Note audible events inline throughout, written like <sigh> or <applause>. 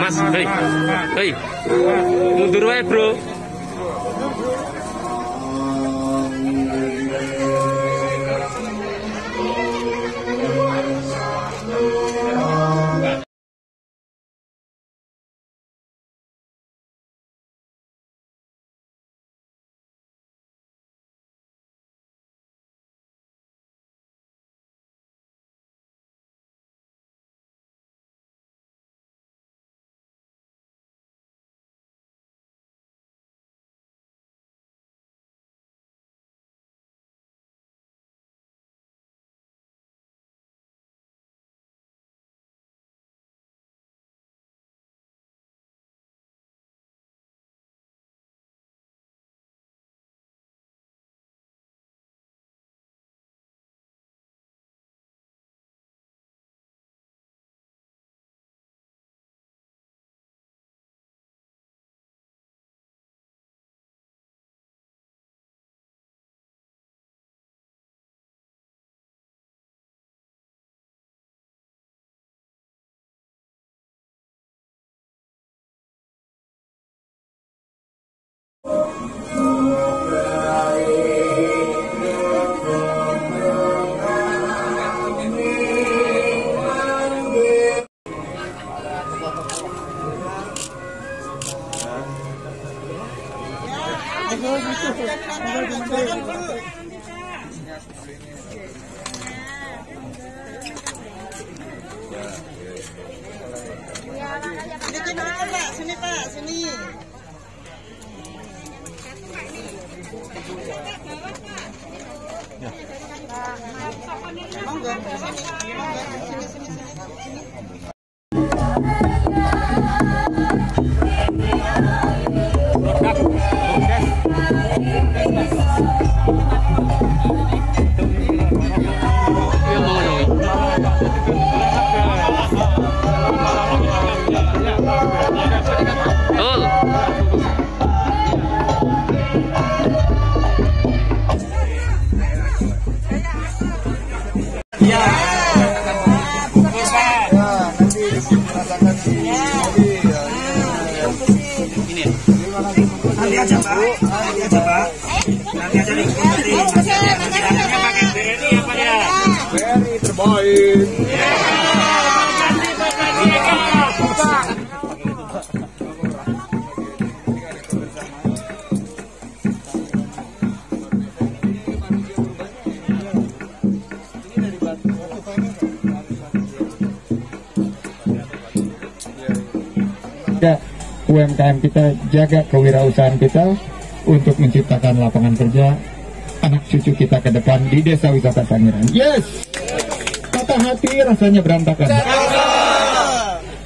Mas, hei. Hei. Mundur wae, Bro. Sini dulu Pak, sini Pak, sini. Sini. Monggo, sini, sini, sini. Nanti aja Pak, nanti aja Pak. Nanti aja. Tangannya pakai BRI apa ya? Very terbaik. Jaga UMKM kita, jaga kewirausahaan kita untuk menciptakan lapangan kerja anak cucu kita ke depan di Desa Wisata Sangiran. Yes! Kata hati rasanya berantakan.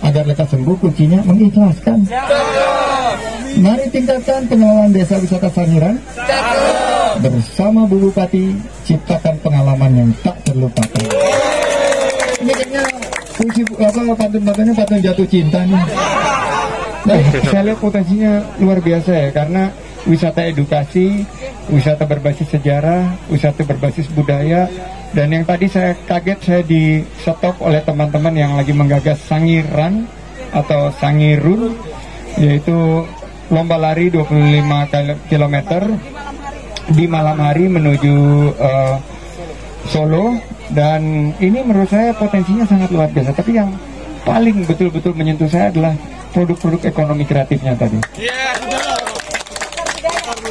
Agar lekas sembuh kuncinya mengikhlaskan. Mari tingkatkan pengelolaan Desa Wisata Sangiran. Bersama Bu Bupati, ciptakan pengalaman yang tak terlupakan. Ini kayaknya kunci apa pantun-pantunnya pantun jatuh cinta nih. <laughs> Saya lihat potensinya luar biasa ya karena wisata edukasi, wisata berbasis sejarah, wisata berbasis budaya dan yang tadi saya kaget saya di stop oleh teman-teman yang lagi menggagas sangiran atau sangirun yaitu lomba lari 25 km di malam hari menuju eh, Solo. Dan ini menurut saya potensinya sangat luar biasa. Tapi yang paling betul-betul menyentuh saya adalah produk-produk ekonomi kreatifnya tadi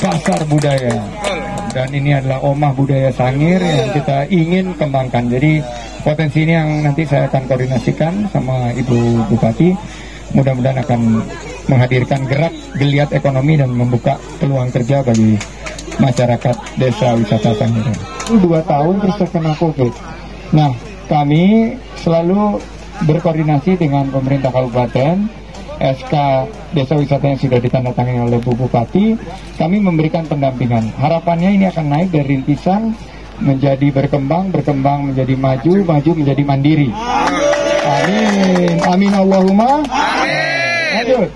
pasar budaya dan ini adalah omah budaya sangir yang kita ingin kembangkan jadi potensi ini yang nanti saya akan koordinasikan sama Ibu Bupati mudah-mudahan akan menghadirkan gerak geliat ekonomi dan membuka peluang kerja bagi masyarakat desa wisata Sangiran. Dua tahun terus terkena COVID. Nah, kami selalu berkoordinasi dengan pemerintah kabupaten, SK Desa Wisata yang sudah ditandatangani oleh Bu Bupati, kami memberikan pendampingan. Harapannya ini akan naik dari rintisan menjadi berkembang, berkembang menjadi maju, maju menjadi mandiri. Amin. Amin Allahumma. Lanjut.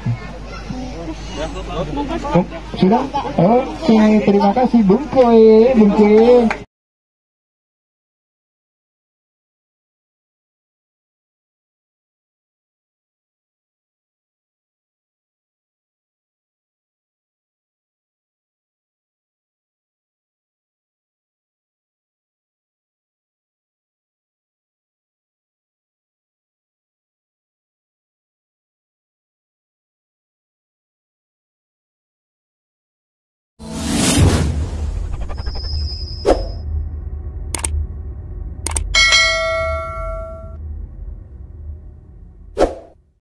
Oh, sudah? Oke, terima kasih Bung Koe, Bung Koe.